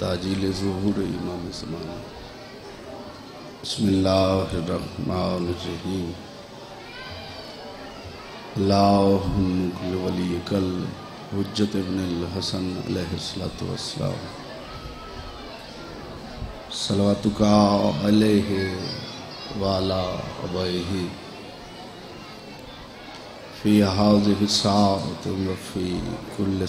ताजील ज़हूर इमाम ज़मान बसमीम वली कल हजत इबन हसन अलैहिस्सलाम सलवातुका अलैहि वाला अबैहि। फ़ी हाज़िहि साअत व फ़ी कुल्ल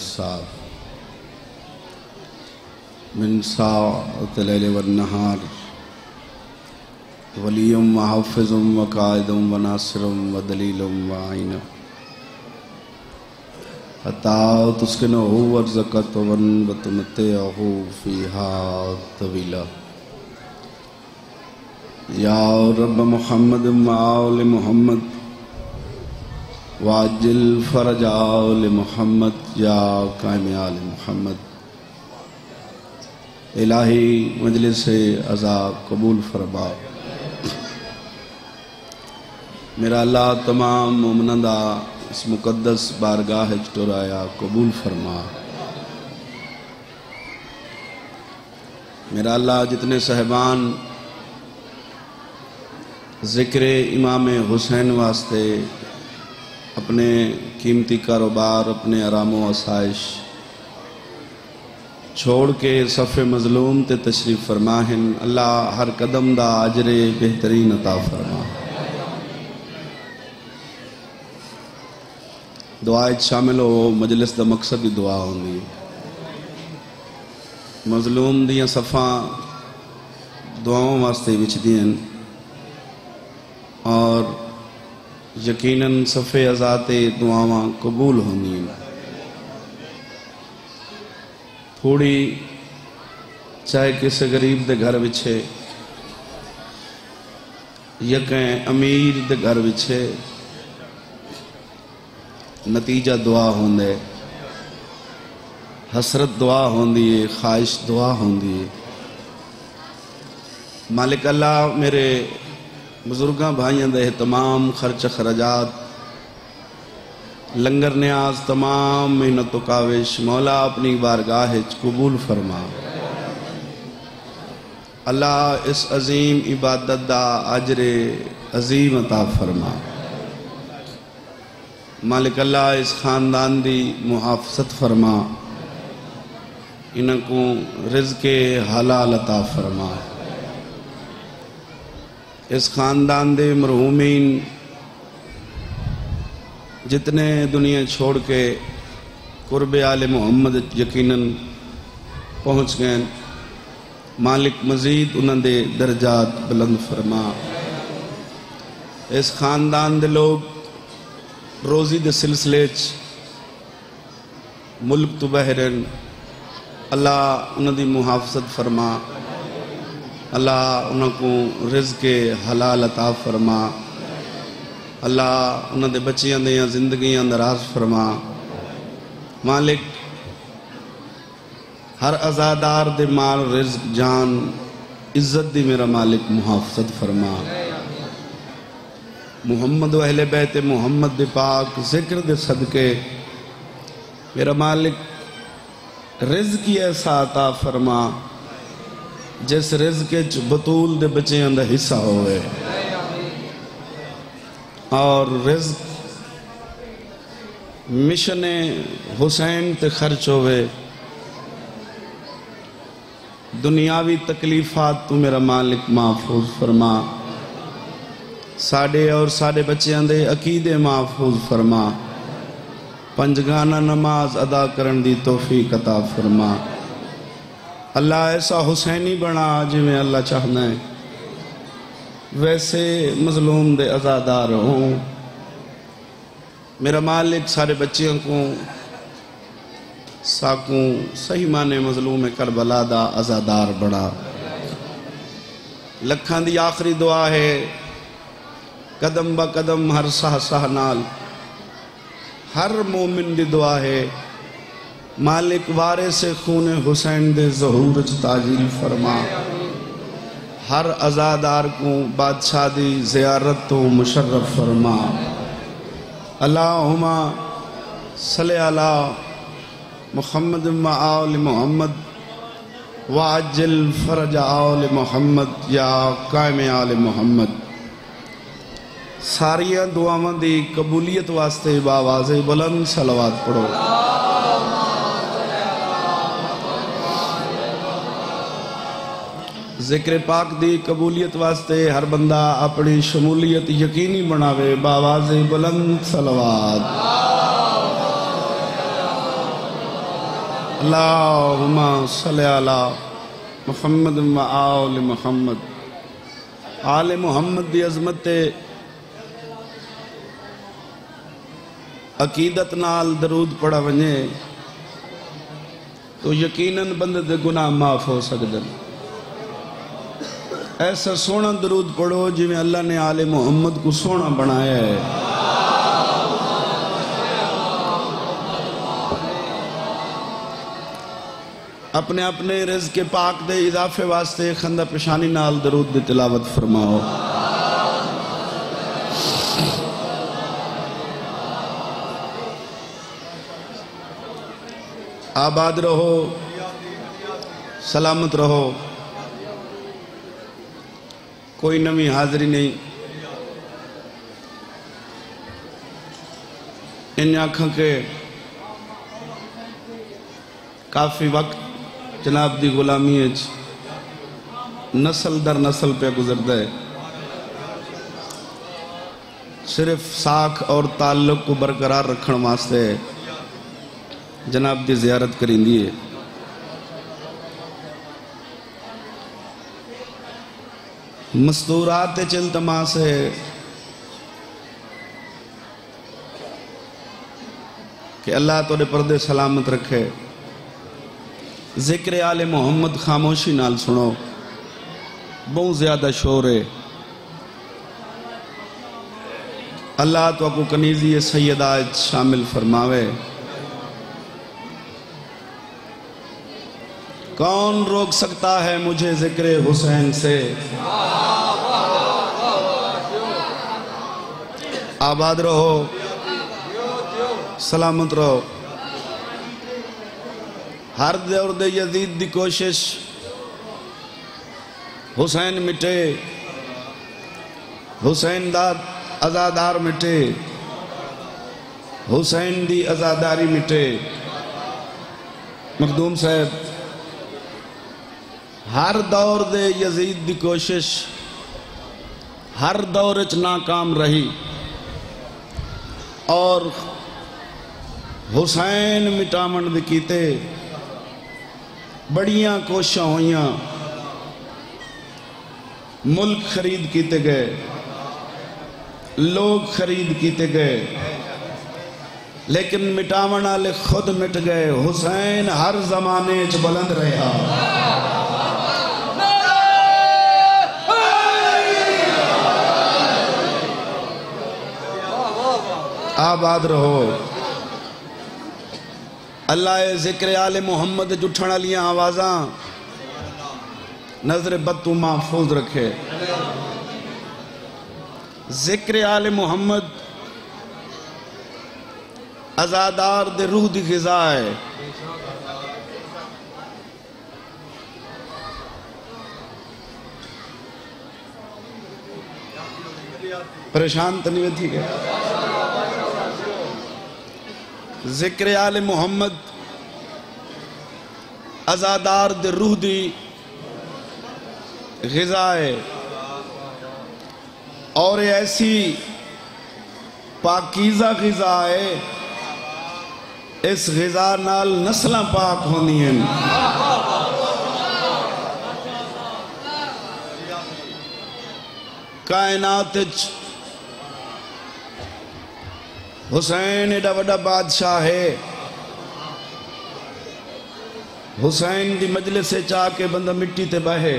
साअत मिन साअत लैल व नहार वलीम व हाफिज़ुम व कायदुम व नासिरुम व दलीलुम व आइन हता तुस्किनहु वर्ज़क़त वन व तुमतिअहु फ़ीहा तवीला या रब मोहम्मद। माउल मोहम्मद वाजिल फरजाउल मोहम्मद या कामयाल मोहम्मद इलाही मजलिस अज़ा कबूल फरमा मेरा अल्लाह तमाम मुमन दा इस मुकदस बारगाह टुराया कबूल फरमा। मेरा अल्लाह जितने साहबान ज़िक्र इमाम हुसैन वास्ते अपने कीमती कारोबार, अपने आराम आसाइश छोड़ के सफ़े मज़लूम ते तशरीफ़ फरमा हैं अल्लाह हर कदम दा अजरे बेहतरीन अता फरमा दुआ शामिल हो, मजलिस का मकसद ही दुआ होंगी मजलूम दियाँ सफ़ा दुआओं वास्ते विछदियाँ और यकीनन सफ़े अज़ाते दुआव कबूल होंगी थोड़ी चाहे किसी गरीब के घर विछे या कहीं अमीर के घर विछे, नतीजा दुआ होंगे हसरत दुआ होंगी है, ख्वाहिश दुआ होंगी है। मालिक अल्लाह मेरे बुज़ुर्गों, भाइयों के तमाम खर्च खराजात लंगर न्याज तमाम मेहनत काविश मौला अपनी बारगाह कबूल फरमा। अल्लाह इस अजीम इबादत का अजरे अजीम अता फरमा। मालिक अल्लाह इस खानदान की मुहाफत फरमा। इनको रिज के हलाल अता फरमा। इस खानदान के मरहूमीन जितने दुनिया छोड़ के कुर्ब आल मोहम्मद यकीनन पहुँच गए मालिक मजीद उन्होंने दर्जात बुलंद फरमा। इस खानदान के लोग रोज़ी के सिलसिले मुल्क तो बहरन, अल्लाह उन्होंने मुहाफत फरमा, अल्लाह उनको रिज के हलाल अता फरमा। अल्लाह उन्होंने बच्चियाँ दियाँ जिंदगियाँ दराज फरमा। मालिक, हर आज़ादार दे माल रिज जान, इज़्ज़त दी मेरा मालिक मुहाफत फरमा। मुहम्मद अहले बैत मुहम्मद दे पाक ज़िक्र दे सदके, मेरा मालिक रिज की ऐसा अता फरमा, जिस रिज के बतूल दे बच्चों का हिस्सा होए और रिज मिशन हुसैन ते खर्च होवे। दुनियावी तकलीफात तू मेरा मालिक महफूज फरमा। साडे और साडे बच्चों के अकीदे महफूज फरमा। पंजगाना नमाज़ अदा करने की तोहफी कता फरमा। अल्लाह ऐसा हुसैनी बना जिमें अल्लाह चाहना है वैसे मजलूम दे आज़ादार हों। मेरा मालिक सारे बच्चियों को साकू सही माने मजलूम करबला दा आज़ादार बड़ा। लखा की आखिरी दुआ है, कदम ब कदम हर सह सह नाल। हर मोमिन की दुआ है, मालिक वारे से खून हुसैन दे जहूर ताजील फरमा। हर अजादार को बादशाह दी ज़ियारत तो मुशर्रफ फरमा। अल्लाहुमा सल अला मुहम्मद माओल मोहम्मद वाजिल फरज आल मोहम्मद या कायम आल मोहम्मद। सारिया दुआवों की कबूलीत वास्ते बावाज बुलंद सलवाद पढ़ो। ਜ਼ਿਕਰ ਪਾਕ ਦੀ ਕਬੂਲੀਅਤ ਵਾਸਤੇ ਹਰ ਬੰਦਾ ਆਪਣੀ ਸ਼ਮੂਲੀਅਤ ਯਕੀਨੀ ਬਣਾਵੇ ਬਾਵਾਜ਼ੇ ਬੁਲੰਦ ਸਲਵਾਤ अल्लाहुम्मा सल्लि अला मुहम्मद व आल मुहम्मद आल मुहम्मद दी अजमत ते अकीदत नाल दरूद पढ़ा वञे तो यकीनन बंदे दे गुनाह माफ हो सकदे ऐसा सोना दरूद पढ़ो जिवें अल्लाह ने आले मुहम्मद को सोना बनाया है। अपने अपने रिज के पाक दे इजाफे वास्ते खंदा पेशानी नाल दरूद दी तिलावत फरमाओ। आबाद रहो, सलामत रहो। कोई नवी हाजिरी नहीं। इन आखा के काफ़ी वक्त जनाब दी गुलामी नस्ल दर नस्ल पे गुजरता सिर्फ़ साख और ताल्लुक को बरकरार रखने वास्ते जनाब की जियारत करेंदी है। मस्तूरात चिल तमास है। कि अल्लाह तोड़े पर्दे सलामत रखे। ज़िक्र आले मोहम्मद खामोशी नाल सुनो। बहुत ज़्यादा शोर है। अल्लाह तो कनीजी सैयदा शामिल फरमावे। कौन रोक सकता है मुझे ज़िक्र हुसैन से? आबाद रहो, सलामत रहो। हर दौर दे यजीद की कोशिश, हुसैन मिटे, हुसैन दा आजादार मिटे, हुसैन दी आजादारी मिटे। मखदूम साहब हर दौर दे यजीद की कोशिश, हर दौर च नाकाम रही। और हुसैन मिटावन दे कीते बड़िया कोशिश हुई मुल्क खरीद किए गए, लोग खरीद किए गए, लेकिन मिटावन वाले खुद मिट गए। हुसैन हर जमाने च बुलंद रहा। आबाद रहो। अल्लाह ज़िक्र आल मुहम्मद जुठण वाली आवाजा। नज़र बदतू महफूज रखे। ज़िक्र आल मुहम्मद आजादार दे रूह की गिजा है। परेशान तो नहीं थी क्या? ज़िक्र आल मुहम्मद, आजादार दे रूह दी गिजा है और ऐसी पाकिजा गिजा है इस गिजा नाल नस्ल पाक होंदियाँ कायनात हुसैन एडा वड्डा बादशाह है। हुसैन की मजलिस से चाह के बंदा मिट्टी ते बहे।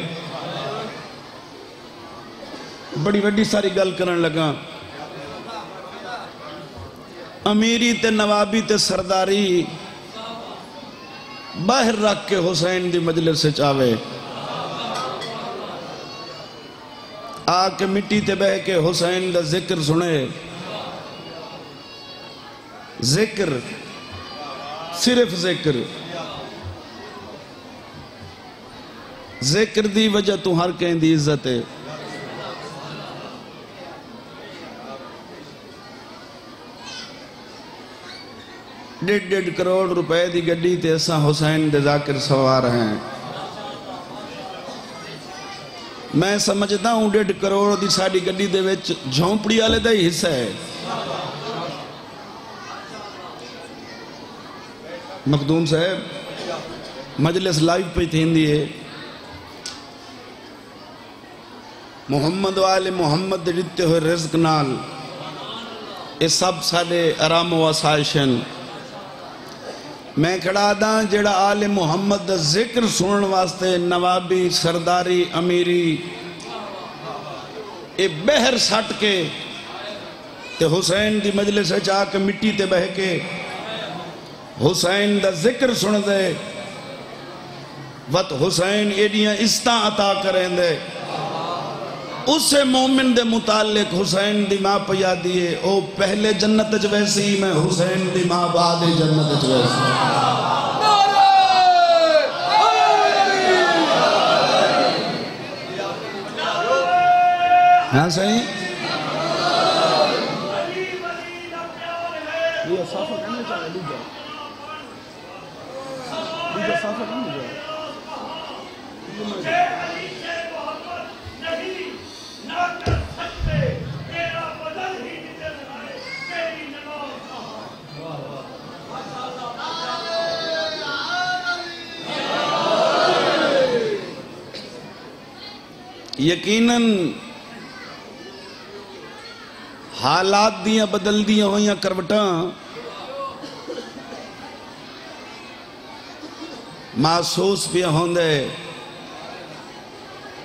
बड़ी वड्डी सारी गल करन लगा। अमीरी ते नवाबी ते सरदारी बाहर रख के हुसैन की मजलिस से चावे आके मिट्टी ते बह के हुसैन का ज़िक्र सुने। ज़िक्र, सिर्फ़ ज़िक्र। ज़िक्र की वजह तू हर कहीं दी इज़्ज़त है। डेढ़ डेढ़ करोड़ रुपए की गड्डी ते असा हुसैन दे जाकिर सवार हैं। मैं समझता हूँ डेढ़ करोड़ की साड़ी गड्डी दे झोंपड़ी वाले का ही हिस्सा है। मखदूम साहब, मजलिस लाइव पे थी मुहम्मद वाले मुहम्मद दिते हुए रिज्क नाल, ये सब साडे आराम वसाइशन मैं खड़ा दा जेड़ा आले मुहम्मद ज़िक्र सुनने वास्ते नवाबी सरदारी अमीरी, ये बहर सट के हुसैन दी मजलिस आके मिट्टी ते बह के हुसैन का ज़िक्र सुन दे वत हुसैन एडियाँ इस्ता अता करें दे उसे मोमिन दे मुतालिक हुसैन दी माँ पया दिए ओ पहले जन्नत च वैसी मैं हुसैन दी माँ बाद जन्नत च वैसी हाँ सही साफा करने चाहिए यकीनन हालात दियाँ बदल दियाँ हुई करवटा महसूस पिया होंदे।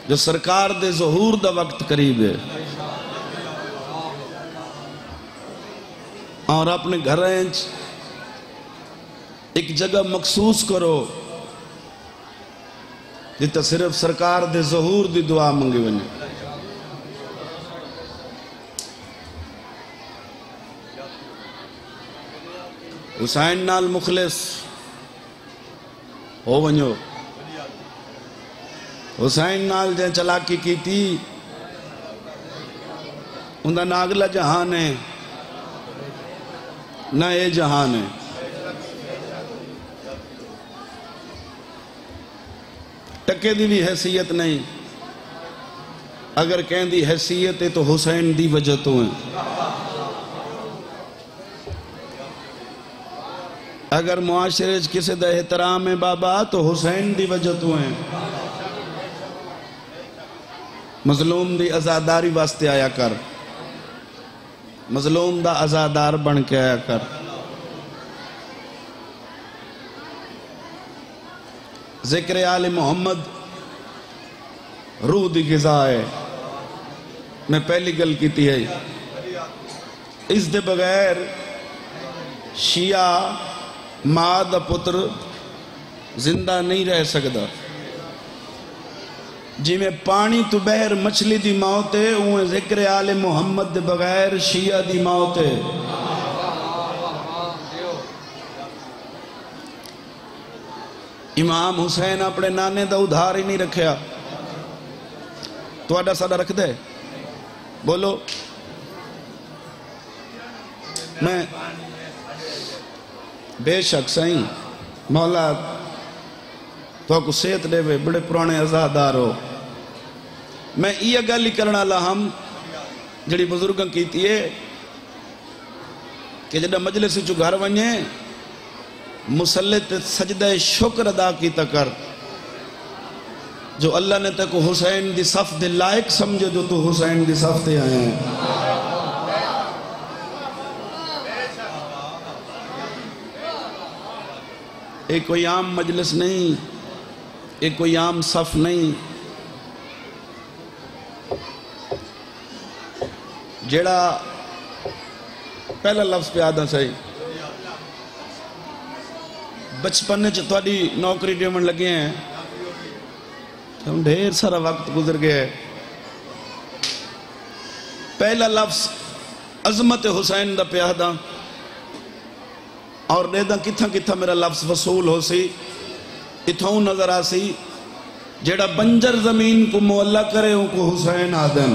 जो सरकार दे जहूर दा वक्त करीब है। और अपने घर एक जगह मखसूस करो जिते सिर्फ़ सरकार दे जहूर दी दुआ मंगी वने हुसैन नाल मुखलिस हो वञो हुसैन नाल जंहिं चलाकी की थी उनका ना अगला जहान है, न ये जहान है। टके की भी हैसियत नहीं। अगर कहती हैसियत है तो हुसैन की वजह तो है। अगर मुआशरे किसी का एहतराम है बाबा तो हुसैन की वजह तो है। मजलूम की आजादारी वास्ते आया कर। मजलूम का आजादार बन के आया कर। ज़िक्र आल मोहम्मद, रूह की गिजा है। मैं पहली गल की है। इस दे बगैर शिया माँ का पुत्र ज़िंदा नहीं रह सकता जिमें पानी तो बहर मछली की मौत है उवें ज़िक्र आले मुहम्मद बगैर शिया की मौत। है इमाम हुसैन अपने नाने का उधार ही नहीं रखा थोड़ा साडा रख दे बोलो। मैं बेशक सही। मौला तो सेहत देवे, बड़े पुराने आजादार हो। मैं ये गल ही करने वाला हम जी बुज़ुर्ग की है, कि जब मजलिस घर वे मुसले सजद शुक्र अदा की त कर, जो अल्लाह ने तेको हुसैन की सफ दे लायक समझे, जो तू हुसैन की सफ ते आया। एक कोई आम मजलिस नहीं, एक कोई आम सफ नहीं। जेड़ा पहला लफ्ज पे आदा सही। बचपन थोड़ी नौकरी देवन लगे हैं। हम ढेर सारा वक्त गुजर गया है। पहला लफ्ज अजमत हुसैन का प्यादा और नेदा किथा किथा मेरा लफ्ज वसूल हो सी? इथों नज़र आ सी, जेड़ा बंजर ज़मीन को मोहल्ला करे उनको हुसैन आदम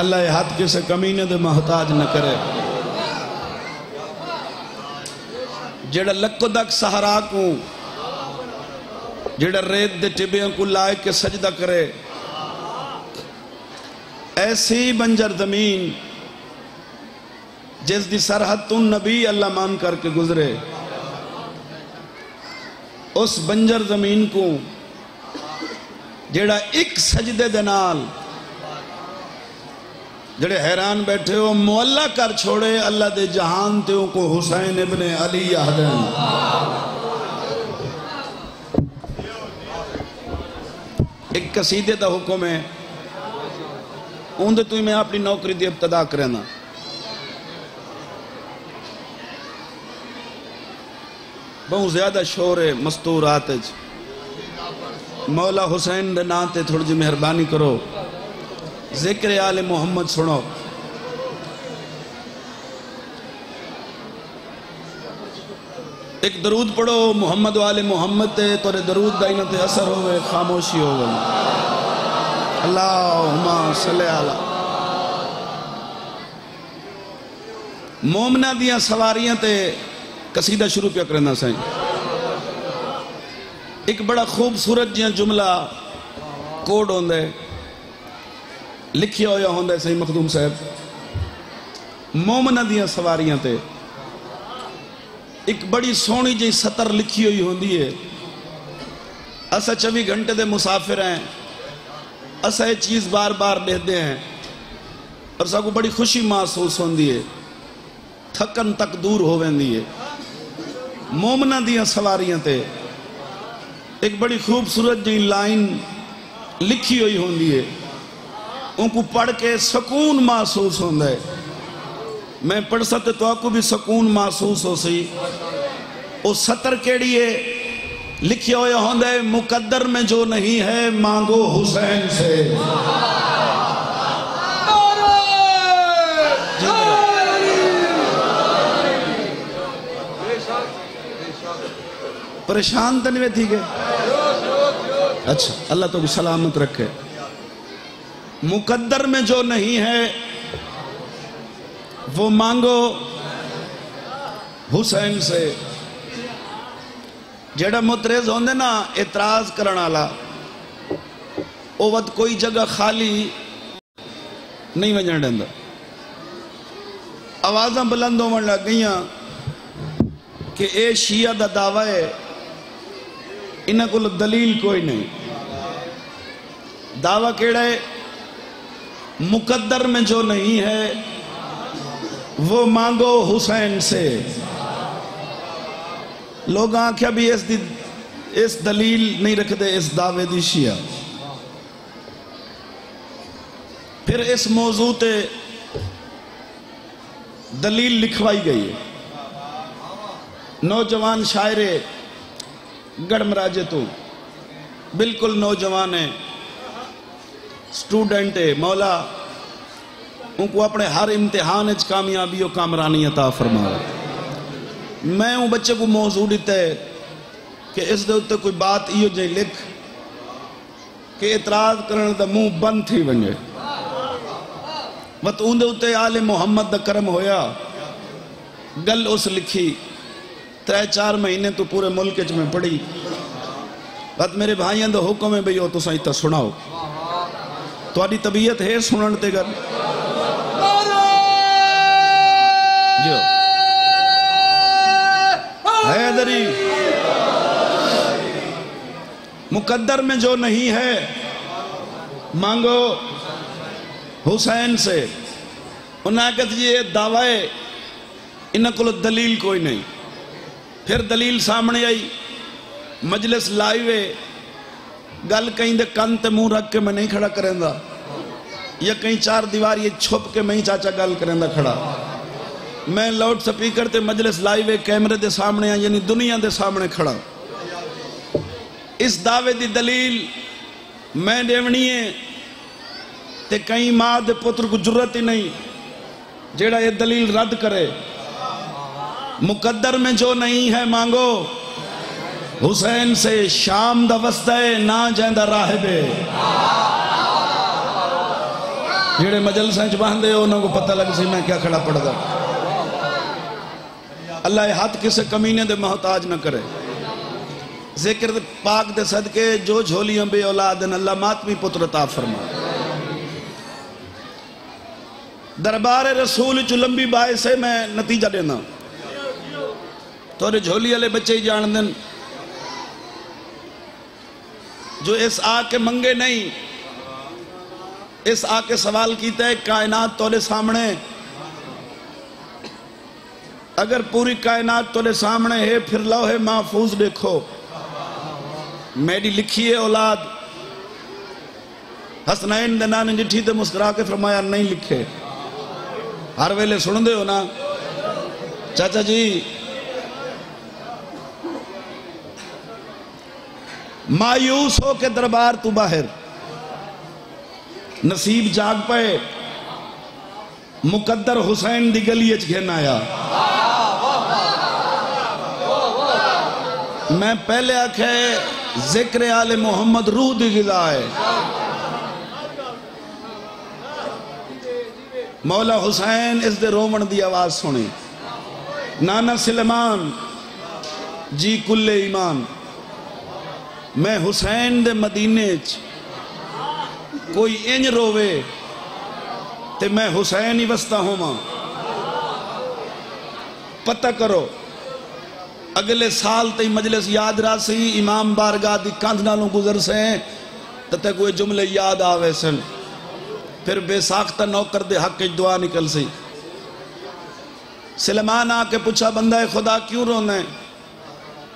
अल्लाह हाथ किसे कमीने दे मोहताज न करे। जेड़ा लको दक सहारा को, जेड़ा रेत दे टिबियों को लाए के सजदा करे। ऐसी बंजर ज़मीन जिस दी सरहद तू नबी अल्लाह मान करके गुजरे, उस बंजर ज़मीन को, जेड़ा एक सजदे दे नाल, जेड़े हैरान बैठे हो मोहल्ला कर छोड़े, अल्लाह दे जहान ते को हुसैन इब्ने अली आदन एक कसीदे का हुक्म है उनदे तू मैं अपनी नौकरी की इब्तदा करना बहुत ज़्यादा शोर है मस्तूरात मौला हुसैन के नाम से थोड़ी जी मेहरबानी करो। ज़िक्र आल मोहम्मद सुनो। एक दरूद पढ़ो, मोहम्मद वाले मोहम्मद ते, तोरे दरूद का इन्हें असर होवे, खामोशी हो गई अल्लाह मोमना दिया सवारियाँ ते कसीदा शुरू पिया करना साईं। एक बड़ा खूबसूरत जिया जुमला कोड होंगे लिखिया होया होंगे सही मखदूम साहब। मोमना दिया सवारियाँ ते एक बड़ी सोहनी जी सतर लिखी हुई होंगी है। अस चौबी घंटे के मुसाफिर हैं, अस ये चीज़ बार बार देखते हैं, और सबको बड़ी खुशी महसूस होंगी है, थकन तक दूर हो वेंदी है। मोमना दिया सवारियाँ ते एक बड़ी खूबसूरत जी लाइन लिखी हुई होंगी है। उनको पढ़ के सुकून महसूस होता है। मैं पढ़ सकते तो आपको भी सुकून महसूस हो सी वो सतर केड़ी है, लिखिया हुआ होंगे मुकद्दर में जो नहीं है, मांगो हुसैन से। परेशान तो नहीं ठीक है अच्छा अल्लाह तो सलामत रखे। मुकद्दर में जो नहीं है, वो मांगो हुसैन से। जेड़ा मुतरेज होंगे ना, एतराज़ करने वाला वो वत कोई जगह खाली नहीं वज़न देंदा। आवाज़ा बुलंद होवन लग गई कि ये शिया का दावा है, इन्हों को दलील कोई नहीं। दावा केड़ा है, मुकद्दर में जो नहीं है, वो मांगो हुसैन से। लोग आख्या भी इस इस दलील नहीं रखते इस दावे दी शिया। फिर इस मौजू ते दलील लिखवाई गई है। नौजवान शायरे गढ़मराजे तो। बिल्कुल नौजवान है। स्टूडेंट है। मौला, उनको अपने हर इम्तिहान कामयाबी और कामरानी अता फरमा। मैं वो बच्चे को मौजू दिता है कि इस उत्ते कोई बात इो जी लिख कि एतराज़ करने का मुँह बंद थी वजे बत उत्ते आले मुहम्मद का करम होया। गल उस लिखी। त्रै चार महीने तो पूरे मुल्क में पढ़ी। बस मेरे भाइयों का हुक्म है भाई वो तुम इतना सुनाओ थोड़ी तबीयत है सुनने ते गल। हैदरी। मुकद्दर में जो नहीं है, मांगो हुसैन से। उन्हें कहते ये दावा इन्हों को दलील कोई नहीं। फिर दलील सामने आई। मजलिस लाइव है। गल कहीं कन ते मुँह रख के मैं नहीं खड़ा करेंदा। या कहीं चार दीवार छुप के मैं ही चाचा गल करेंदा खड़ा। मैं लाउड स्पीकर ते मजलिस लाइव कैमरे दे सामने यानी दुनिया दे सामने खड़ा। इस दावे दी दलील मैं देवनी है, ते कई माँ दे पुत्र को ज़रूरत ही नहीं जेड़ा ये दलील रद्द करे। मुकद्दर में जो नहीं है, मांगो। हुसैन से शाम दा वस्ता है ना जैंदा राहबे। जेड़े मजलसा च बहते उन्होंने पता लग सी मैं क्या खड़ा पढ़दा। अल्लाह हाथ किसी कमीने दे मोहताज न करे। ज़िक्र पाक दे सदके, जो झोलियाँ बे औलाद अल्लाह मातमी पुत्र ता फरमा। दरबार रसूल च लंबी बाय से मैं नतीजा देना। तोरे झोली वाले बच्चे ही जान देन। जो इस आके मंगे नहीं, इस आके सवाल किया है, कायनात तोरे सामने। अगर पूरी कायनात तोरे सामने है, फिर लो है महफूज देखो। मेरी लिखी है औलाद। हसनैन दना ने जिठी तो मुस्कुरा के फरमाया, नहीं लिखे। हर वेले सुन दे हो ना। चाचा जी मायूस हो के दरबार तू बाहर। नसीब जाग पे मुकद्दर हुसैन दी गली घेन आया। मैं पहले आखे, ज़िक्र आले मोहम्मद रूह दी गिजा है। मौला हुसैन इस दे रोवण दी आवाज़ सुनी। नाना सिलेमान जी कुल्ले ईमान। मैं हुसैन दे मदीने च। कोई इंज रोवे ते मैं हुसैन ही वसता होवा। पता करो, अगले साल तई मजलिस याद रासी इमाम बारगाह दी कंध नालों गुजर से ते कोई जुमले याद आवे सन। फिर बेसाख्ता नौकर दे हक दुआ निकल सी सलमान आके पूछा बंदा है खुदा क्यों रोना है?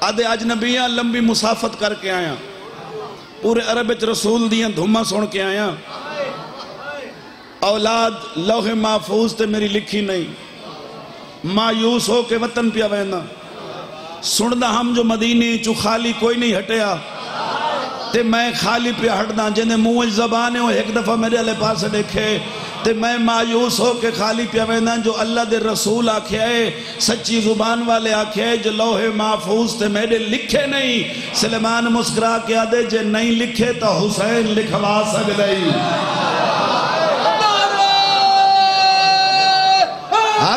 आदे अजनबियाँ लंबी मुसाफत करके आया। पूरे अरब रसूल दियाँ धुमा सुन के आया। औलाद लोहे महफूज ते मेरी लिखी नहीं। मायूस हो के वतन पिया वहना सुनदा हम जो मदीने चू खाली कोई नहीं हटिया। ते मैं खाली पिया हटदा, जिन्हें मुँह जबान है एक दफ़ा मेरे वाले पास देखे। ते मैं मायूस हो के खाली पिया वेंदा जो अल्लाह दे रसूल आख्या है सच्ची ज़ुबान वाले आख्या है जो लोहे महफूज ते मेरे लिखे नहीं। सलेमान मुस्कुरा के आदे, जे नहीं लिखे तो हुसैन लिखवा सकदा ही।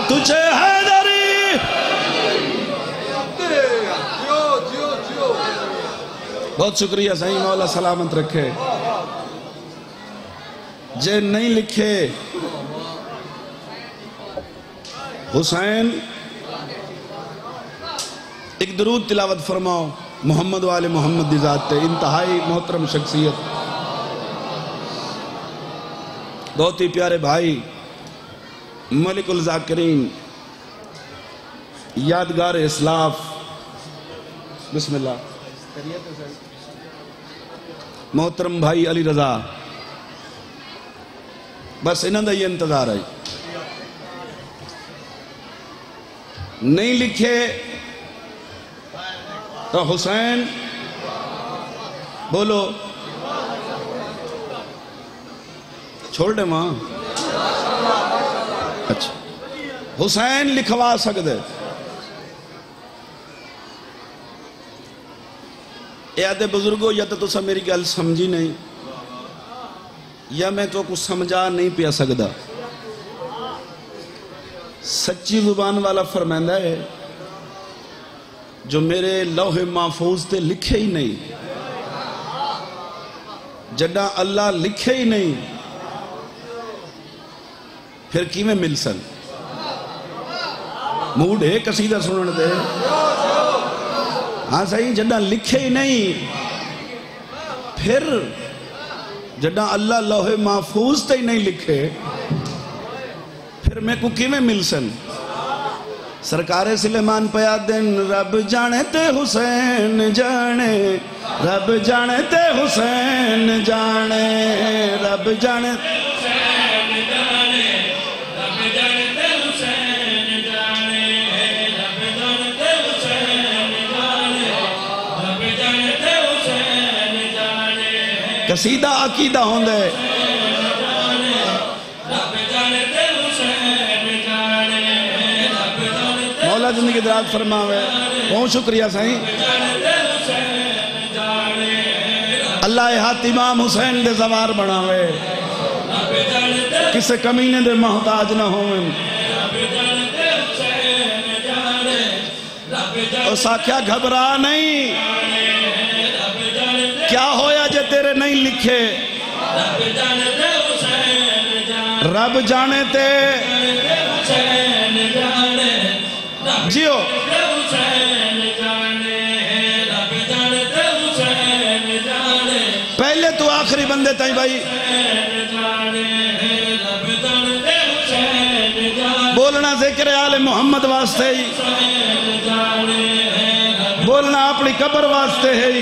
ऊँचे हैदरी। बहुत शुक्रिया, सही मौला सलामत रखे। जे नहीं लिखे। हुसैन, एक दरूद तिलावत फरमाओ, मोहम्मद वाले मोहम्मद की ज़ात इंतहाई मोहतरम शख्सियत। बहुत ही प्यारे भाई, मलिकुल जाकरीन, यादगार इस्लाफ। बिस्मिल्लाह। मोहतरम भाई अली रजा। बस इन्हों का ही इंतज़ार है। नहीं लिखे तो हुसैन बोलो। छोड़ दे माँ। अच्छा। हुसैन लिखवा सकते या तो बुजुर्गो, या तो तुसा मेरी गल समझी नहीं? या मैं तो कुछ समझा नहीं पिया सकता सच्ची ज़ुबान वाला फरमांदा है, जो मेरे लोहे महफूज ते लिखे ही नहीं जडा अल्लाह लिखे ही नहीं, फिर किमें मिल सन? मूड है कसीदा सुनने दे। हाँ सही जडा लिखे ही नहीं, फिर जडा अल्लाह लोहे महफूज ते नहीं लिखे। फिर मैं को किमें मिल सन सरकारे सिलेमान पया दिन, रब जाने ते हुसैन जाने, रब जाने ते हुसैन जाने, रब जाने कसीदा अकीदा होंदा है मौला ज़िंदगी दराज फरमावे, बहुत शुक्रिया साईं। अल्लाह हाथ इमाम हुसैन दे सवार बनावे। किसे कमीने दे मोहताज न होवन उस घबरा नहीं। तेरे नहीं लिखे। रब जाने ते। जियो। पहले तू आखिरी बंदे ताई भाई। बोलना ज़िक्र आले मोहम्मद वास्ते ही। बोलना अपनी कब्र वास्ते ही।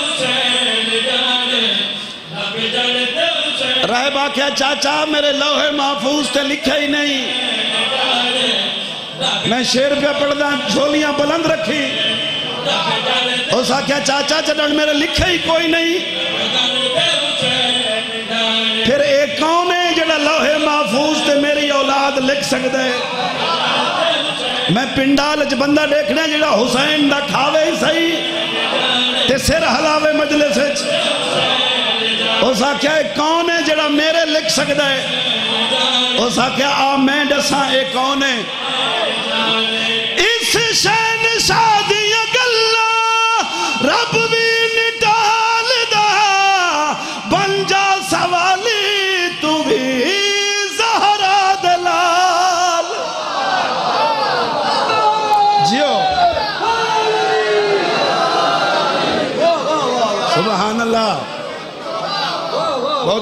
रह बाख्या चाचा, मेरे लोहे महफूज ते लिखे ही नहीं। मैं शेर पे पढ़दा झोलियाँ बुलंद रखी। उस आख्या, चाचा चढ़न मेरे लिखे ही कोई नहीं। फिर एक कौन है जरा लोहे महफूज से मेरी औलाद लिख सकता मैं पिंडाल च बंदा देखना जड़ा हुसैन दा खावे ही सही ते सिर हलावे मजलिस उस आख्या कौन जड़ा मेरे लिख सकता है? उस आख्या आ मैं दसा ये कौन है?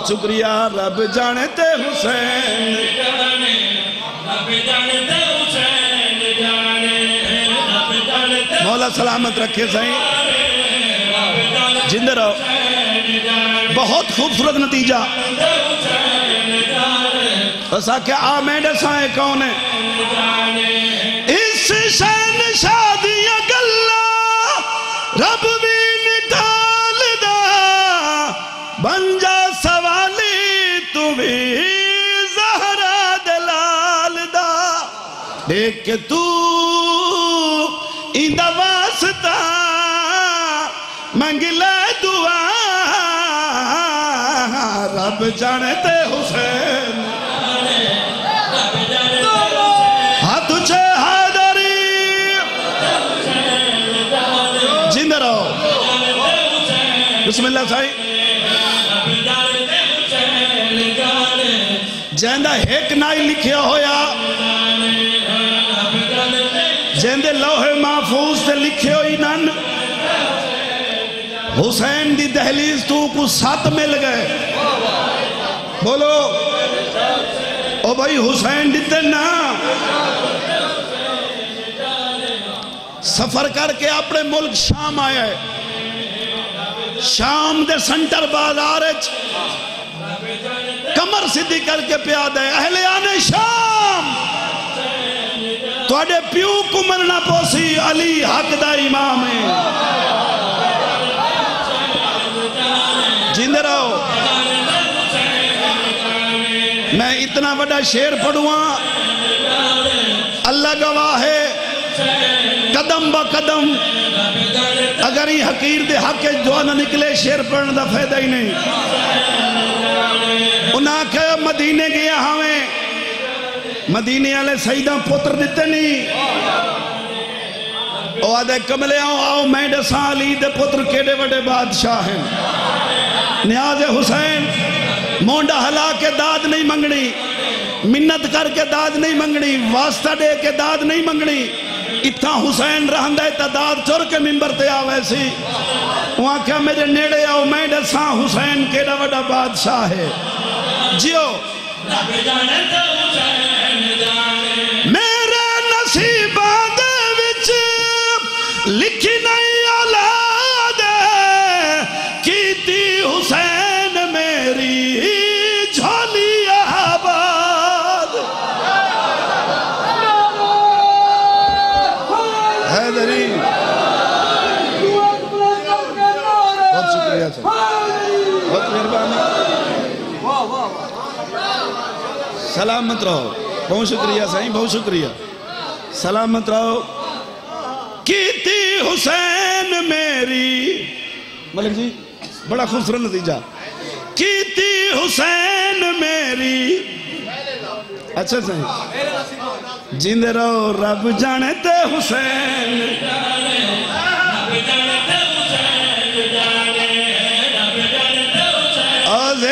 शुक्रिया, रब जाने ते हुसैन। मौला सलामत रखे सही। जिंदे रहो। बहुत खूबसूरत नतीजा। बस आख्या आ मैं दसा है कौन है? इस शैन शादियाँ गल्ला रब भी के तू इंदा वास्ता दुआ। रब जाने ते हुसैन। हाथ जैंदा एक नाई लिखिया होया। हुसैन दी दहलीज तू को सत मिल गए। बोलो। ओ भाई हुसैन दिते ना। सफ़र करके अपने मुल्क शाम आया है। शाम दे सेंटर बाज़ार कमर सीधी करके प्याद है। अहले आने शाम। थोड़े प्यू को मरना पोसी, अली हक दा इमाम है। जिंद रहो मैं इतना बड़ा शेर पढ़ुआ अल्लाह गवाह है। कदम ब कदम। अगर ही हकीर दे हक दुआ न निकले, शेर पढ़ने का फ़ायदा ही नहीं। उन्हें आख्या मदीने गया हमें मदीने वाले सईदा पुत्र दिते नहीं आदे कमले, आओ आओ, मैं दसा अली दे पुत्र केडे बड़े बादशाह हैं। न्याज हुसैन, मोंडा हला के दाद नहीं मंगनी, मिन्नत करके दाद नहीं मंगनी, वास्ता दे के दाद नहीं मंगनी इतना हुसैन रहंदा है दाद चुर के मिंबर ते आवे सी। वहाँ क्या मेरे नेड़े आओ, मैं दसा हुसैन केड़ा बड़ा बादशाह है। जियो। विच सलामत रहो। बहुत शुक्रिया, साईं, बहुत शुक्रिया। सलामत रहो। कीती हुसैन मेरी। मलिक जी, बड़ा खूबसूरत नतीजा। कीती हुसैन मेरी। अच्छा सही जिंदे रहो, रब जाने ते हुसैन।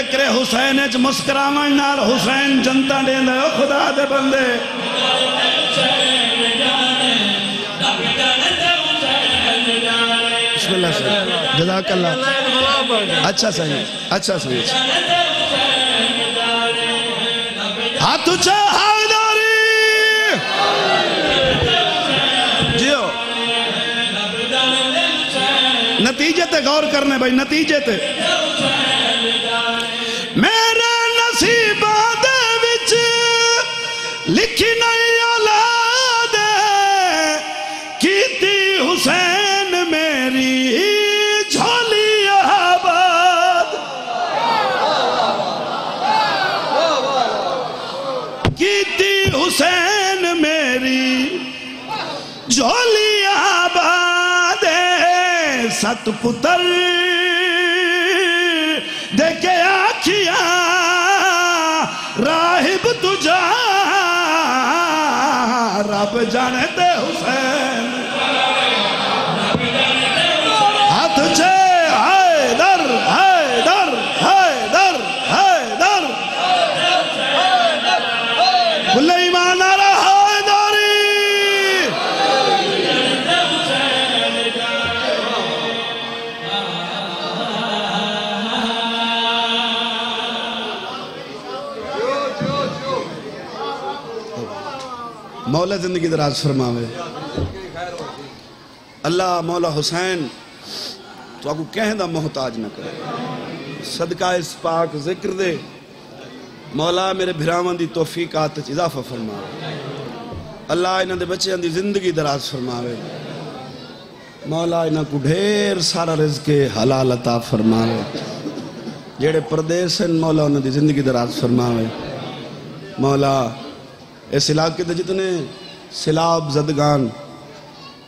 ज़िक्र हुसैन च मुस्कुरावन नाल हुसैन जनता देंदा ओ खुदा दे बंदे। अच्छा सही अच्छा सही हाथ ऊँचा नतीजे ते गौर करने भाई, नतीजे ते। मेरे नसीबा लिखी नहीं औलाद कीती हुसैन मेरी झोली आबाद। कीती हुसैन मेरी झोली आबाद सत रब जाने ते हुसैन। मौला ज़िंदगी दराज फरमावे। अल्लाह मौला हुसैन तो आपको कहने का मोहताज न करे। सदका इस पाक ज़िक्र दे, मौला मेरे भिरावां दी तौफीकात च इजाफा फरमावे। अल्लाह इन्हां दे बच्चों दी ज़िंदगी दराज फरमावे। मौला इन्हां को ढेर सारा रिज़्क़ हलाल अता फरमावे। जेड़े परदेस मौला उन्हां दी ज़िंदगी दराज फरमावे। मौला इस इलाके के जितने सिलाब जदगान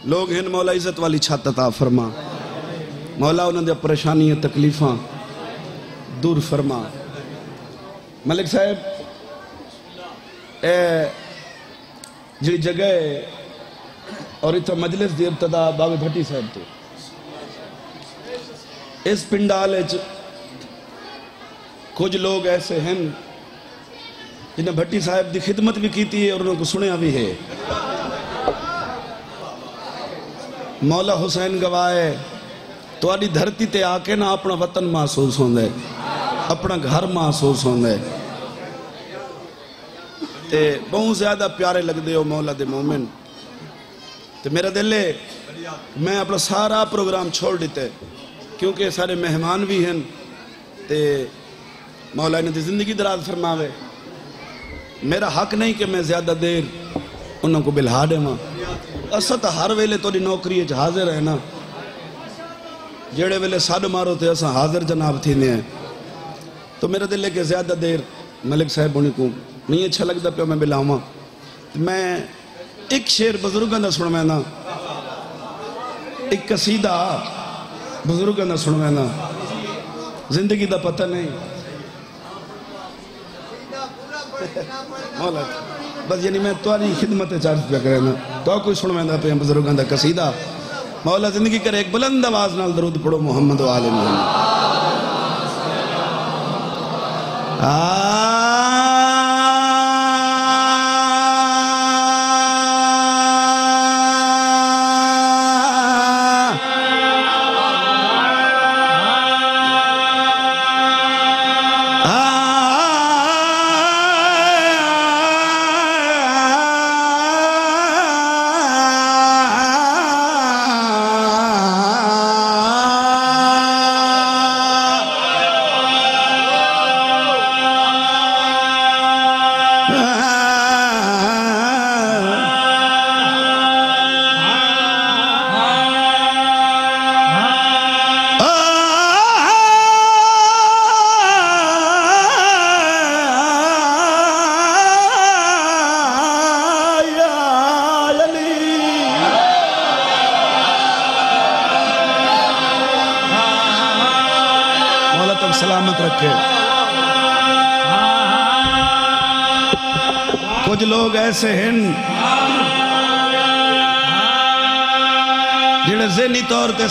लोग हैं मौला इज़्ज़त वाली छत अता फरमा। मौला उन्होंने परेशानियाँ, तकलीफा दूर फरमा। मलिक साहब, ए जी जगह और इतना मजलिस की इब्तदा बाबे भट्टी साहब तो। इस पिंडाल कुछ लोग ऐसे हैं जिन्हें भट्टी साहब की खिदमत भी की है और उन्होंने सुनया भी है। मौला हुसैन गवाए थोड़ी धरती ते आके ना अपना वतन महसूस होंगे अपना घर महसूस होंगे ते बहुत ज़्यादा प्यारे लगते हो मौला दे मोमिन। ते मेरा दिल है मैं अपना सारा प्रोग्राम छोड़ दिते, क्योंकि सारे मेहमान भी हैं, ते मौला ने ज़िंदगी दराज फरमावे। मेरा हक नहीं कि मैं ज़्यादा देर उन्होंने बिल्हा देव। अस तो हर वेले थोड़ी नौकरी हाजिर है ना जेड़े वेले सड मारो तो अस हाजिर जनाब थी तो मेरे दिल कि ज़्यादा देर मलिक साहब उन्हें को नहीं अच्छा लगता पियो, मैं बिलावा। मैं एक शेर बुज़ुर्गों का सुन ना। एक कसीदा बुज़ुर्गों का सुन ना। ज़िंदगी का पता नहीं। मौला बस यानी मैं तुम्हारी खिदमत चार्ज पे करे ना। तो कोई सुन मैं पे बुज़ुर्गों का कसीदा। मौला ज़िंदगी करे एक बुलंद आवाज़ नाल दरूद पढ़ो मोहम्मद वाले मोहम्मद सलामत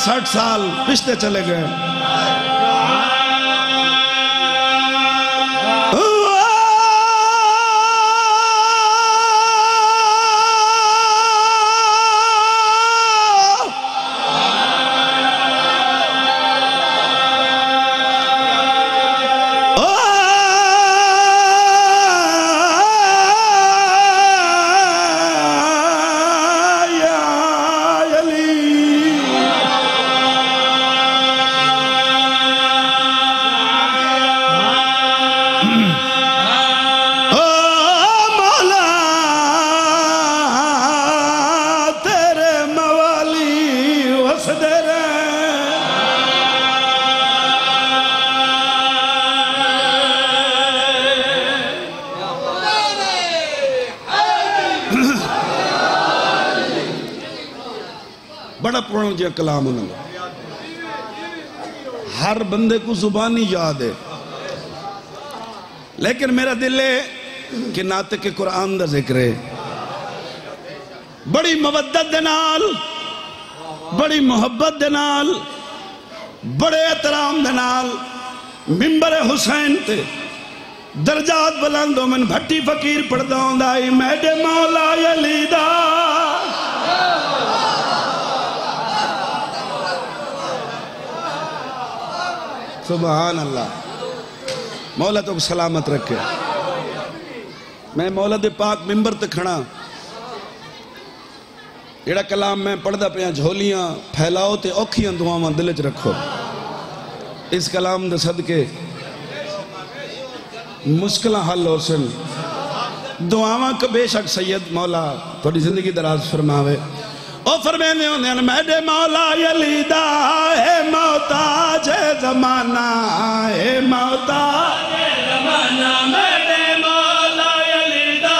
साठ साल पिछले चले गए। कलाम हर बंदे को जुबानी याद है। लेकिन मेरा दिल है कि नाते के कुरान का ज़िक्र है। बड़ी नाल, बड़ी मोहब्बत बड़े एहतराम दे नाल मिंबर हुसैन ते दर्जात बुलंद मन भट्टी फकीर पढ़दा हुंदा ई मैडे मौला अली दा। सुबहान अल्लाह मौला तो सलामत रखे। मैं मौला दे पाक मिंबर तक खड़ा। जड़ा कलाम मैं पढ़ता पाया, झोलियाँ फैलाओ तो औखिया दुआव दिल च रखो। इस कलाम के सदके मुश्किल हल हो सन। क बेशक सैयद मौला थोड़ी ज़िंदगी दराज फरमावे। ਉਹ ਫਰਮਾਉਂਦੇ ਹੁੰਦੇ ਹਨ ਮੇਰੇ ਮੌਲਾ ਅਲੀ ਦਾ ਹੈ ਮੌਤਾਜ ਜ਼ਮਾਨਾ ਹੈ ਮੌਤਾਜ ਜ਼ਮਾਨਾ ਮੇਰੇ ਮੌਲਾ ਅਲੀ ਦਾ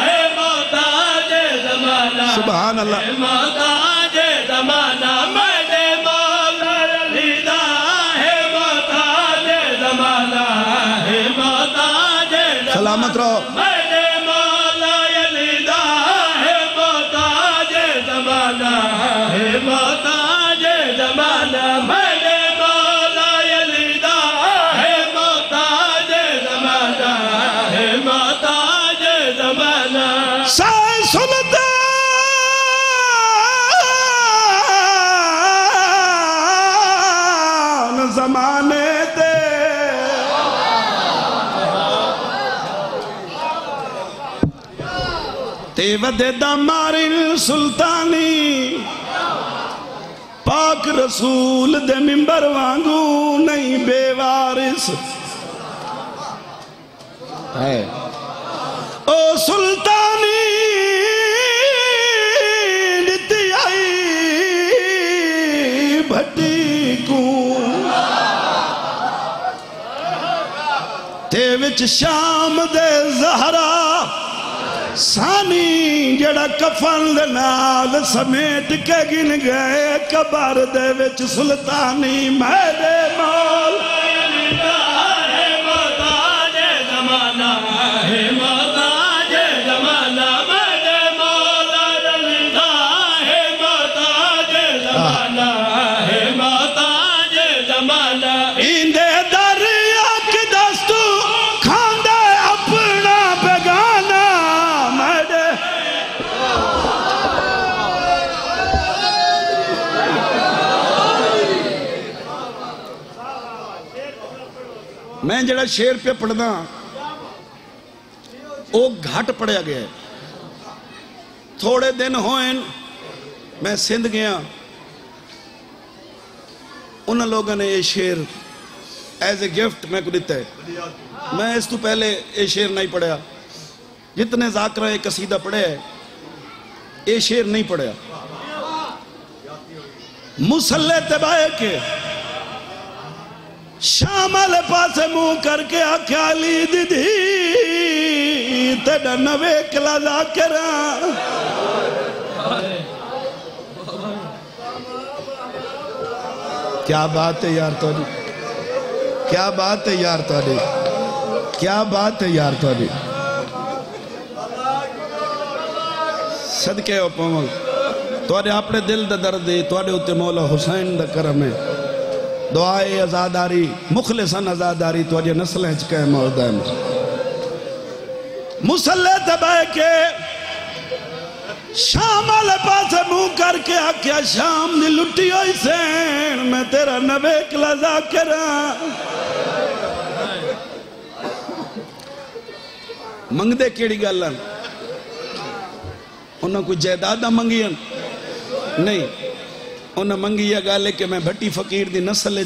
ਹੈ ਮੌਤਾਜ ਜ਼ਮਾਨਾ ਸੁਭਾਨ ਅੱਲਾ ਮੌਤਾਜ ਜ਼ਮਾਨਾ ਮੇਰੇ ਮੌਲਾ ਅਲੀ ਦਾ ਹੈ ਮੌਤਾਜ ਜ਼ਮਾਨਾ ਹੈ ਮੌਤਾਜ ਸਲਾਮਤ ਰਹੋ जमाने दे ते वदेदा मारिल सुल्तानी पाक रसूल दे मिंबर वांगू नहीं बेवारिस। है। ओ सुल्तान शाम दे जहरा। सानी जड़ा कफन दे नाल समेट के गिन गए, कबर दे विच सुल्तानी मेरे मैं जड़ा शेर पे पढ़ना। वो घट पढ़िया गया। थोड़े दिन होए मैं सिंध गया। उन लोगों ने ये शेर एज ए गिफ्ट मैं को दिता है। मैं इस तू पहले ये शेर नहीं पढ़िया। जितने जाकर ये कसीदा पढ़े है, ये शेर नहीं पढ़िया। मुसल्ले तबाह के शाम पास मुँह करके आख्या दीदी, तेरा नवे कला जा करा। क्या बात है यार थोड़ी क्या बात है यार थोड़ी क्या बात है यार थोड़ी सदके पवन थोड़े अपने दिल का दर्द है थोड़े उत्ते मौला हुसैन द करम है। दुआए आज़ादारी मुखले सन आज़ादारी तो नस्ल मुसल के शाम वाले पास मुँह करके आख्या, शाम ने लुटी हुई सैन, मैं तेरा नवेक कलाजा करा मंगते केड़ी गल उन्हें कोई जायदाद मंगिया नहीं। उन मंगी यह गाल है कि मैं भट्टी फकीर दी नस्ल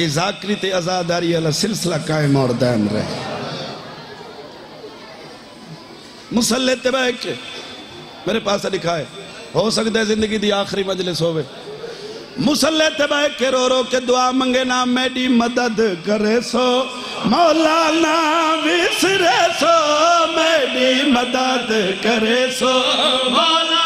ये जाकरी ते आजादारी वाला सिलसिला कायम और दायम रहे। मुसल्ले के मेरे पास लिखा है सकता है ज़िंदगी दी आखिरी मजलिस होवे। मुसल्ले ते बह के रो रो के दुआ मंगे ना, मेरी मदद करे सो मौला ना विसरे सो, मेरी मदद करे सो मौला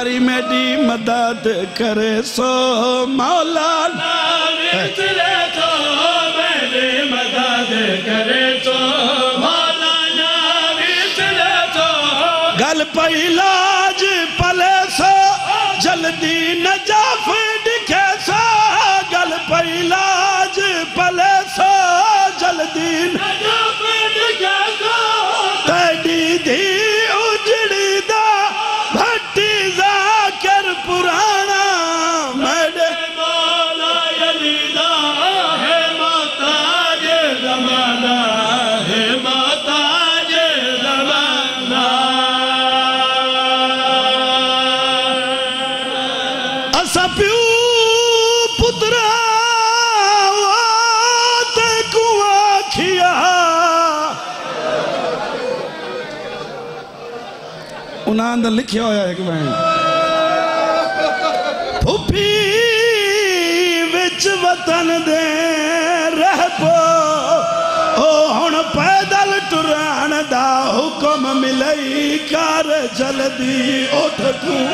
लखवारी मेरी मदद करे सो मौला। मदद करे ना गल पई लाज पले सो, जल्दी नजाफ दिखे सो। गल पई लाज पले सो, जल्दी ਲਿਖਿਆ ਹੋਇਆ ਹੈ ਕਿ ਮੈਂ ਫੁੱਫੀ ਵਿੱਚ ਵਤਨ ਦੇ ਰਹਿ ਪੋ ਉਹ ਹੁਣ ਪੈਦਲ ਟੁਰਾਣ ਦਾ ਹੁਕਮ ਮਿਲਈ ਕਰ ਜਲਦੀ ਉੱਠ ਤੂੰ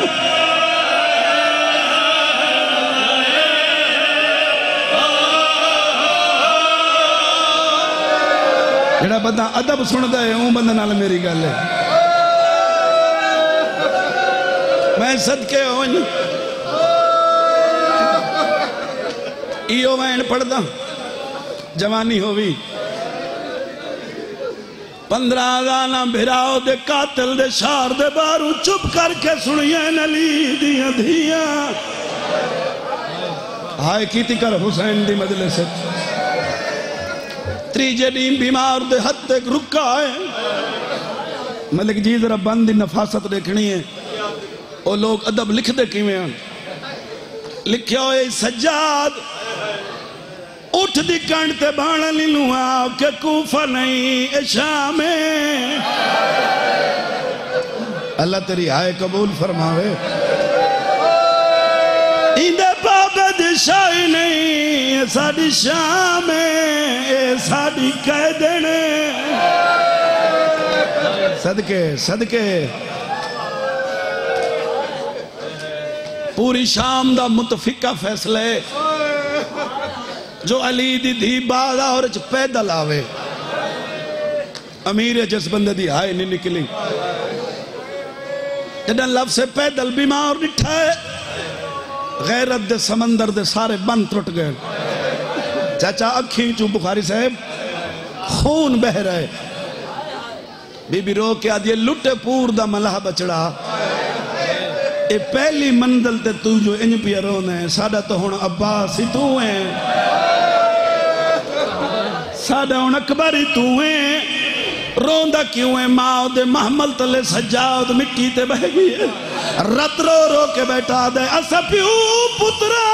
ਜਿਹੜਾ ਬੰਦਾ ਅਦਬ ਸੁਣਦਾ ਹੈ ਉਹ ਬੰਦੇ ਨਾਲ ਮੇਰੀ ਗੱਲ ਹੈ मैं सदके हो इहो मैं पढ़दा, जवानी होवी पंद्रह गाना दे दे शार दे बारू, चुप करके सुनिए नली दिया हाय कर हुसैन दी मदले से त्रीजे डी बीमार दे हद तक रुका है मलिक जी, जरा बंद नफासत देखनी है। वो लोग अदब लिखते हैं लिखिया होए, सज्जाद। उठ दी कंड ते बाण लिनू आ के कूफा नहीं शाम अल्लाह तेरी हाय कबूल फरमावे। इंदे बाबे दी शाही नहीं साडी शाम साडी कह देने सदके सदके। पूरी शाम का मुतफिका फैसला जो अली दी धी और पैदल आवे। अमीर है जिस बंदे दी हाय नहीं निकली। जडन लफ्ज से पैदल बीमार डिठा है गैरत दे, समंदर दे सारे बंद टुट गए। चाचा, अखी चू बुखारी साहब, खून बह रहे बीबी रो के आदि, लुटे पूर दा मलाह बचड़ा ये पहली मंजिल ते तू जो इंज पिया रोना है साडा तो हुन अब्बास ही तू है साडा हुन अकबर ही तू है रोंदा क्यों है माँ दे महमल तले सजाओ तो मिट्टी ते बह गई है रत रो रो के बैठा दे अस प्यू पुत्रा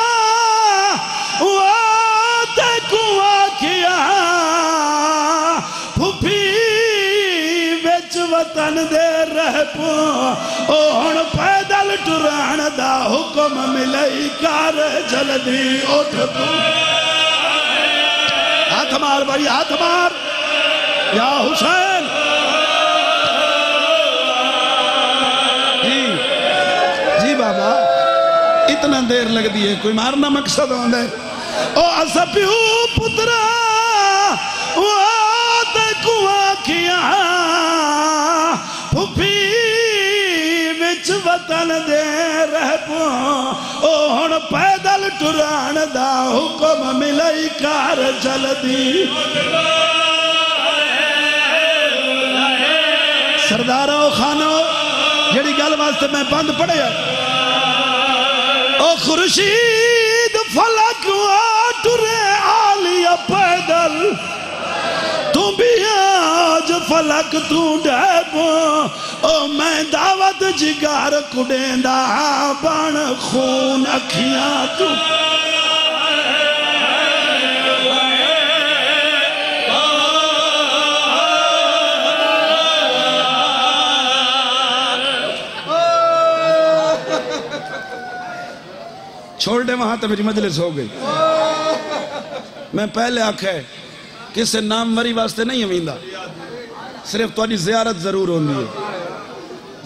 वतन दे रह पो ओ हुन पैदल टुराण दा हुक्म मिलई कर जल्दी उठ पो हाथ मार भाई हाथ मार या हुसैन इतना देर लगती है कोई मारना मकसद होता है ओ असप्यू पुत्रा वो ते कुआ किया वतन दे रह पो ओ हुन पैदल टुराण दा हुक्म मिलई कर जल्दी सरदारो खानो जेड़ी गल वास्ते मैं बंद पढ़िया ओ खुर्शीद फलक टुरे आलिया पैदल तू भी आज फलक तू डैबो ओ, मैं दावत जिगार कुडेंदा, बण खून अखियाँ तू। छोड़ दे वहाँ तो मेरी मजलिस हो गई। मैं पहले आखे, किसे नाम मरी वास्ते नहीं अमींदा। सिर्फ़ थोड़ी जियारत ज़रूर होती है।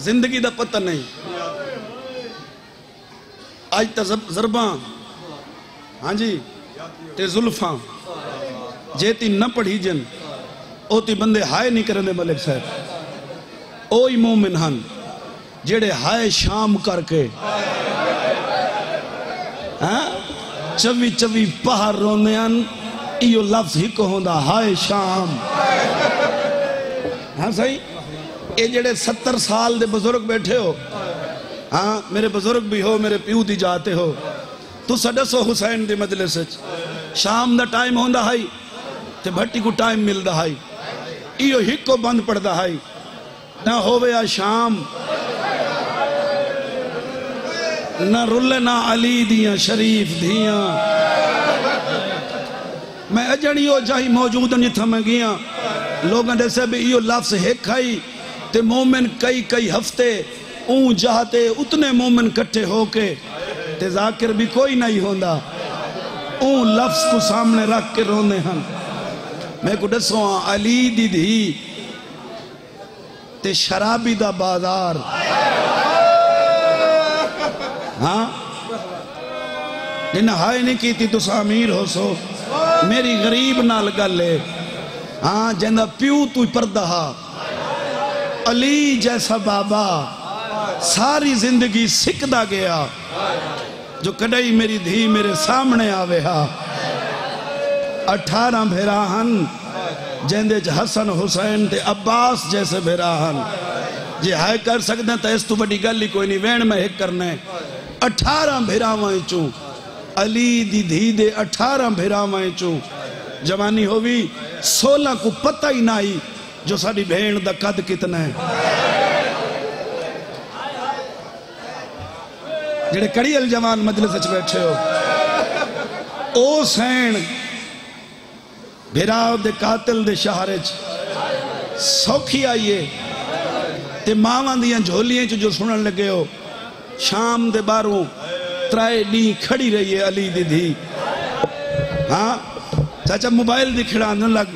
ज़िंदगी का पता नहीं। अज तो जरबा। हाँ जी। ते जुल्फा। जेती न पढ़ी जन ओती बंदे हाय नहीं करते मलिक साहब। ओ ही मोमिन हन, जेड़े हाय शाम करके हाँ चवी चवी पहाड़ रोंदे हन इहो लफ्ज हिकु होंदा, हाय शाम। हाँ सही? ये जेड़े सत्तर साल दे बुज़ुर्ग बैठे हो हाँ मेरे बुज़ुर्ग भी हो, मेरे प्यू दी जाते हो तुस दसो हुसैन दी मजलिस शाम दा टाइम होंदा हाई, ते भट्टी को टाइम मिलदा हाई। इहो हिको बंद पड़दा हाई। ना होवे आ शाम, ना रुल्ले ना अली दियाँ शरीफ दियाँ मैं इहो जाही मौजूद जिथा मैं गया। लोग दसे भी इहो लफ्ज हिक आई ते मोमिन कई कई हफ़्ते ऊं जाते उतने मोमिन कट्ठे होके ते जाकिर भी कोई नहीं होंदा। ऊं लफ्ज को सामने रख के रोंदे हन। मैं को दसो हाँ, अली दी धी ते शराबी दा बाज़ार। हाँ? जिन्हें हाय नहीं की तुस अमीर हो सो। मेरी गरीब नाल गल है। हाँ ज़िंदा प्यू तू पर्दा अली जैसा बाबा सारी ज़िंदगी सिकदा गया, जो कदई मेरी धी मेरे सामने आवे हा। अठारह भेरा हन जिंदे हसन हुसैन ते अब्बास जैसे भेरा हन जे हाय कर सकते तो इस तू बड़ी गल ही कोई नहीं, वेण में एक करना अठारह भेरावां चू अली दी धी दे अठारह भेरावां चू जवानी होवी सोलह को पता ही ना आई जो साड़ी भेण का कद कितना है? जेड़े कड़ियल जवान मजलिस बैठे हो, ओ सैन भेराव दे कातिल दे शहर च सौखी आईए ते मावां दियाँ झोलियाँ च जो सुनन लगे हो, शाम दे बारों त्राए डी खड़ी रही है अली दी धी। हाँ चाचा मोबाइल दी खिड़ा न लग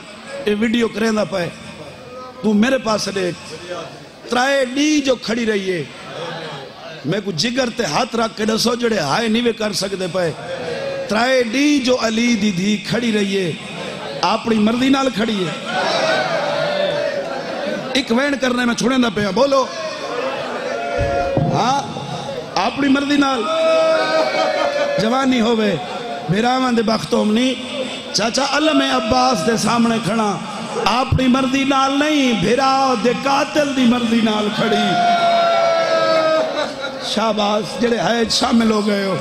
ये वीडियो करेंदा पे तू मेरे पास देख। त्राए डी जो खड़ी रही है। मैं को जिगर ते हाथ रख के दसो, जड़े हाय नहीं वे कर सकते पे त्राए डी जो अली दी खड़ी रही है अपनी मर्ज़ी नाल खड़ी है। एक वैन करने में छुड़ेंदा पे बोलो। हाँ अपनी मर्ज़ी नाल। जवानी होवे बिरावां दे बख्तोम नहीं चाचा अलम अब्बास दे सामने खड़ा। अपनी मर्ज़ी नाल नहीं भिरा दे कातिल दी मर्ज़ी नाल खड़ी। शाबाश, जेड़े है शामिल हो गए हो।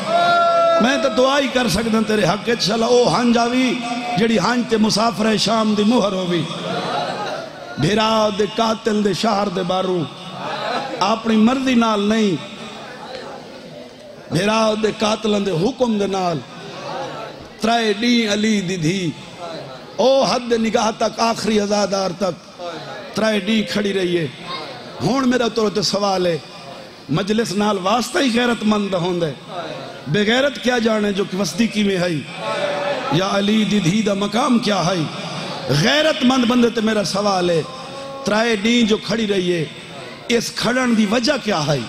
मैं तो दुआ ही कर सकदा तेरे हक चला ओ हंज आवी जेड़ी हंज ते मुसाफर है शाम दी मुहर होवी भेरा दे कातिल दे शहर दे बारू। अपनी मर्ज़ी नाल नहीं भेरा दे कातिलन दे हुक्म दे नाल। त्रै डी अली दी धी ओ हद निगाह तक, आखिरी हजादार तक। त्रै डी खड़ी रही है। हुन मेरा तोर ते सवाल है, मजलिस नाल वास्ता ही गैरतमंद होंदे। बेगैरत क्या जाने जो कि वसदी किवें है? या अली दी धी दा मकाम क्या है? गैरतमंद बंदे ते मेरा सवाल है त्राए डी जो खड़ी रही है, इस खड़न की वजह क्या है?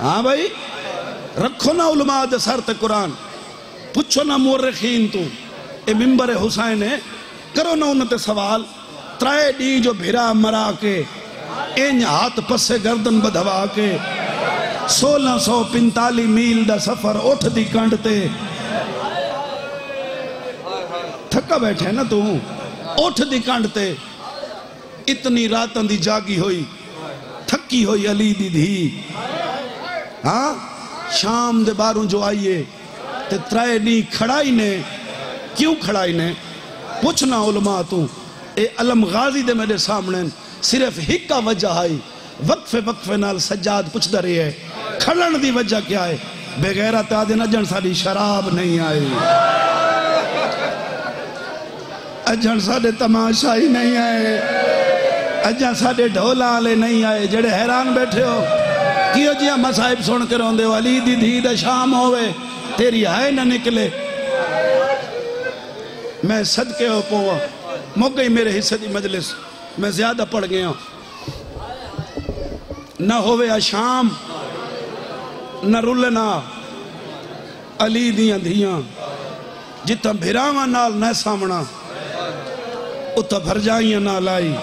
हाँ भाई, रखो ना उलमा सर कुरान, पुछो ना मुर्रखीन तू। ए मिंबर हुसैन करो ना उन सवाल। त्रै डी जो भिरा मरा के इंज हाथ पसे गर्दन बधवा के। सोलह सौ पंताली मील दा सफ़र उठ दी कंड ते। थका बैठे ना तू? उठ दी कंड ते। इतनी रात दी जागी हुई थकी हुई अली दी धी। हाँ? शाम दे बारू जो आइए ते त्रै डी खड़ाई ने क्यों खड़ाई ने पुछना उलमा तू। ए अलम गाजी दे मेरे सामने सिर्फ़ हिक्का वजह आई। वक्फे वक्फे नाल सज्जाद पुछदा रही है। खड़न दी वजह क्या है? बेगैरा तादे नजन साडी शराब नहीं आई। अजन साडे तमाशा ही नहीं आए। अजा साडे ढोला वाले नहीं आए। जेड़े हैरान बैठे हो। कि जिया मसाहिब सुन के रोंदे हो? अली दी धी शाम होवे। तेरी हाय ना निकले। मैं सदके हो पोवा। मुक गई मेरे हिस्से की मजलिस। मैं ज़्यादा पढ़ गया। न होवे शाम, न रुलना। अली दियाँ धियाँ जिथा भिरावां नाल न सामना उत भरजाइयाँ नाल आई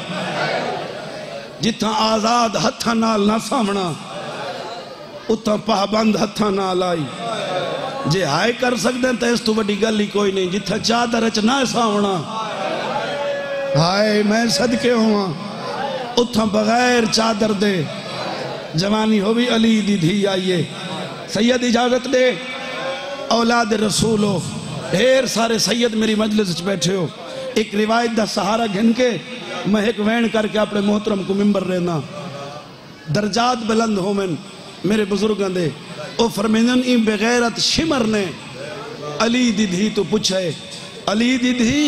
जिथा आज़ाद हथा नाल न सामना उत पाबंद हथा नाल आई जे हाय कर सकते तो इस तो बड़ी गल ही कोई नहीं। जिथा चादर च ना सावना हाय, मैं सदके हुआ। उथा बगैर चादर दे जवानी हो भी अली दी धी आइए सैयद इजाज़त दे, औलाद रसूल। हो ढेर सारे सैयद मेरी मजलिस बैठे हो। एक रिवायत का सहारा घिन के मैं एक वैन करके अपने मोहतरम को मिम्बर रहना दर्जात बुलंद हो मैन, मेरे बुज़ुर्गों दे। ओ फरमेंदन ई बेगैरत शिमर ने। अली दी धी तो पूछे, अली दी धी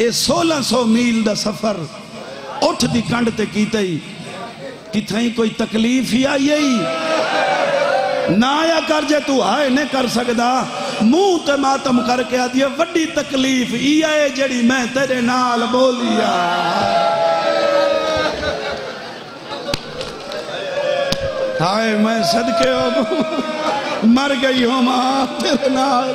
ए 1600 मील दा सफ़र उठ दी कंड ते कीते ही किथई कोई तकलीफ़ ही आई ही ना या कर जे तू, हाय नहीं कर सकदा। मुँह ते मातम करके आदि वड्डी तकलीफ़ ई है जड़ी मैं तेरे नाल बोलिया हाय, मैं सदके मर गई हो माँ तेरे नाल।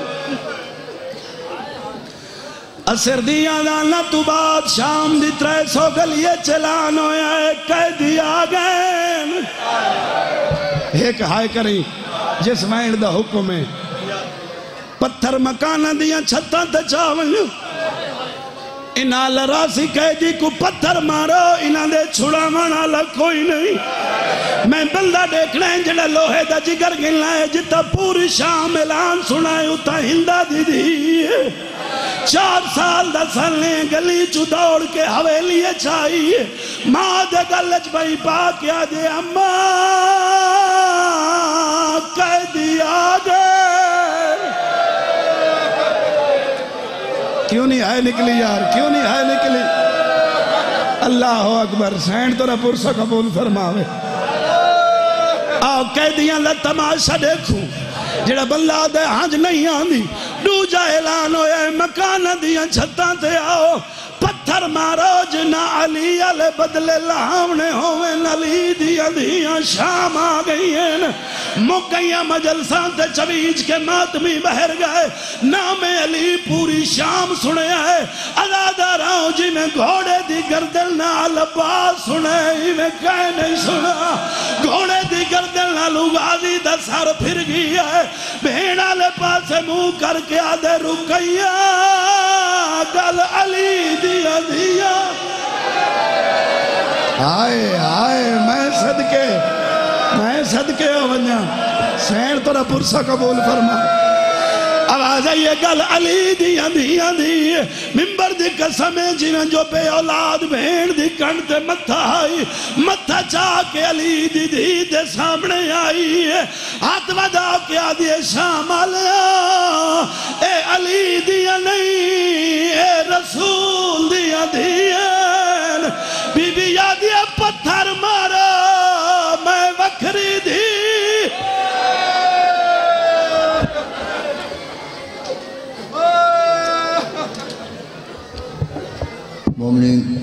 असर दिया दाना तू बात शाम दी त्रै सौ गलिए चलान होया है कैदी आ गए एक हाय करी, जिस वैन दा हुक्म है। पत्थर मकान दिया छत्तां ते चावल इना लरासी कैदी को पत्थर मारो इना दे छुड़ावन वाला कोई नहीं। मैं बंदा देखना है, जड़ा लोहे दा जिगर गिलना है जिता पूरी शाम ऐलान सुनाए उता हिंदा दीदी चार साल दा साले गली चु दौड़ के हवेली चाहिए माँ दे गल बई पा के दे अम्मा कैदी आ गए क्यों नहीं है निकली यार? क्यों नहीं है निकली? अल्लाह अकबर, सैन तोरा पुरसा कबूल फरमावे। आओ कैदियाँ ला तमाशा देखू, जेड़ा बंदा दे हंज नहीं आंदी। दूजा ऐलान होया मकान दियाँ छत्तां ते आओ। पत्थर मारो जिना अली आले बदले लावने होवे अली दियाँ दियाँ शाम आ गई हैं मुक गई मजलसा ते चवीज के मातमी बहर गए। नाम अली पूरी शाम सुनया है। अदादा राव जी में घोड़े दी गर्दन नाल बात सुने, इवें कह नहीं सुना। घोड़े दी गर्दन नाल गाजी दा सर फिर गया है। भेड़ वाले पासे मुँह करके आदे रुकैया। गल अली दिया दिया हाय हाय मैं सदके मैं सदके वञा सैन तोरा पुरसा कबूल फरमा। आवाज़ आई है गल अली दियाँ दियाँ दी मिंबर दी कसम है जिवें जो बे औलाद भेड़ दी कण ते मत्था आई। मत्था चा के अली दी दी दे सामने आई हाथ वधा के आदि शाम आलिया। ए अली दिया नहीं ए रसूल दिया दिया बीबी यादिया पत्थर मारे morning.